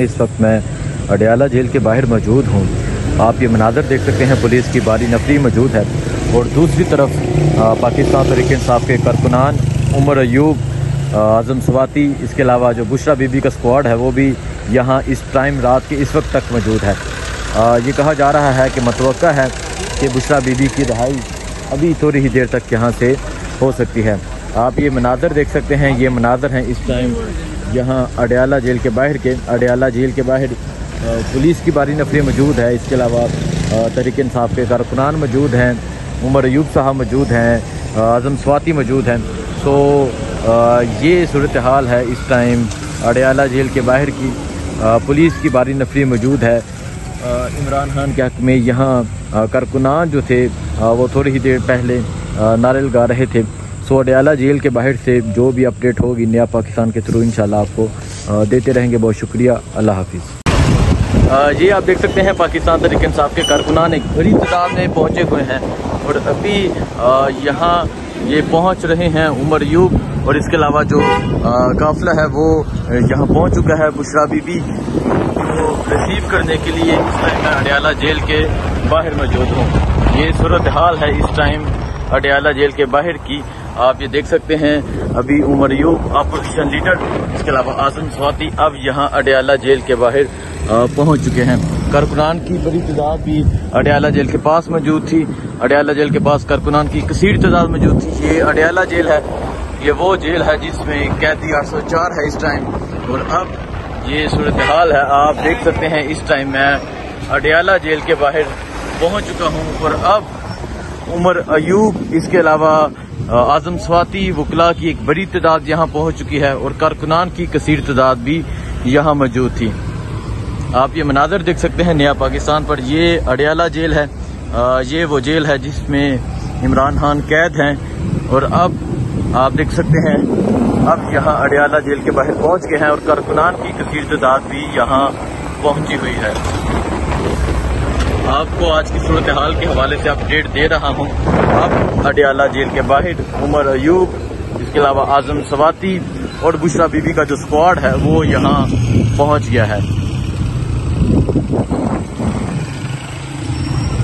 इस वक्त मैं अडयाला जेल के बाहर मौजूद हूँ। आप ये मनाजर देख सकते हैं पुलिस की बारी नफरी मौजूद है। और दूसरी तरफ़ पाकिस्तान तरीके इंसाफ के कारकुनान उमर अयूब आज़म स्वाति इसके अलावा जो बुशरा बीबी का स्क्वाड है वो भी यहाँ इस टाइम रात के इस वक्त तक मौजूद है। आ, ये कहा जा रहा है कि मतव है कि बुशरा बीबी की रहाई अभी थोड़ी ही देर तक यहाँ से हो सकती है। आप ये मनाजर देख सकते हैं ये मनाजर हैं इस टाइम यहाँ अडयाला जेल के बाहर के, अडयाला जेल के बाहर पुलिस की बारी नफरी मौजूद है। इसके अलावा तरीके इंसाफ के कारकुनान मौजूद हैं, उमर अयूब साहब मौजूद हैं आज़म स्वाति मौजूद हैं। तो ये सूरत हाल है इस टाइम अडयाला जेल के बाहर की। पुलिस की बारी नफरी मौजूद है। इमरान खान के हक में यहाँ कारकुनान जो थे वो थोड़ी ही देर पहले नारे लगा रहे थे। सो अडयाला जेल के बाहर से जो भी अपडेट होगी नया पाकिस्तान के थ्रू, इंशाल्लाह आपको देते रहेंगे। बहुत शुक्रिया। अल्लाह हाफिज़। ये आप देख सकते हैं पाकिस्तान तरीके इंसाफ के कारकुनान एक बड़ी तादाद में पहुँचे हुए हैं और अभी यहाँ ये पहुँच रहे हैं उमर यूब और इसके अलावा जो काफिला है वो यहाँ पहुँच चुका है बुशरा बीबी। को रिसीव करने के लिए इस टाइम अडयाला जेल के बाहर मौजूद हूँ। ये सूरत हाल है इस टाइम अडयाला जेल के बाहर की। आप ये देख सकते हैं अभी उमर यूब अपोजिशन लीडर इसके अलावा आज़म स्वाति अब यहाँ अडयाला जेल के बाहर पहुँच चुके हैं। कारकुनान की बड़ी तादाद भी अडयाला जेल के पास मौजूद थी। अडयाला जेल के पास कारकुनान की कसीर तादाद मौजूद थी। ये अडयाला जेल है। ये वो जेल है जिसमें कैदी 804 है इस टाइम और अब ये सूरत हाल है। आप देख सकते हैं इस टाइम मैं अडयाला जेल के बाहर पहुँच चुका हूँ। और अब उमर अयूब, इसके अलावा आज़म स्वाति वकला की एक बड़ी तादाद यहाँ पहुँच चुकी है और कारकुनान की कसीर तादाद भी यहाँ मौजूद थी। आप ये मनाजर देख सकते हैं, नया पाकिस्तान पर ये अडयाला जेल है। ये वो जेल है जिसमें इमरान खान कैद हैं और अब आप देख सकते हैं, अब यहाँ अडयाला जेल के बाहर पहुँच गए हैं और कारकुनान की कसीर तादाद भी यहाँ पहुँची हुई है। आपको आज की सूरत हाल के हवाले से अपडेट दे रहा हूँ। अब अडियाला जेल के बाहर, उमर अयूब इसके अलावा आज़म सवाती और बुशरा बीबी का जो स्क्वाड है, वो यहाँ पहुँच गया है।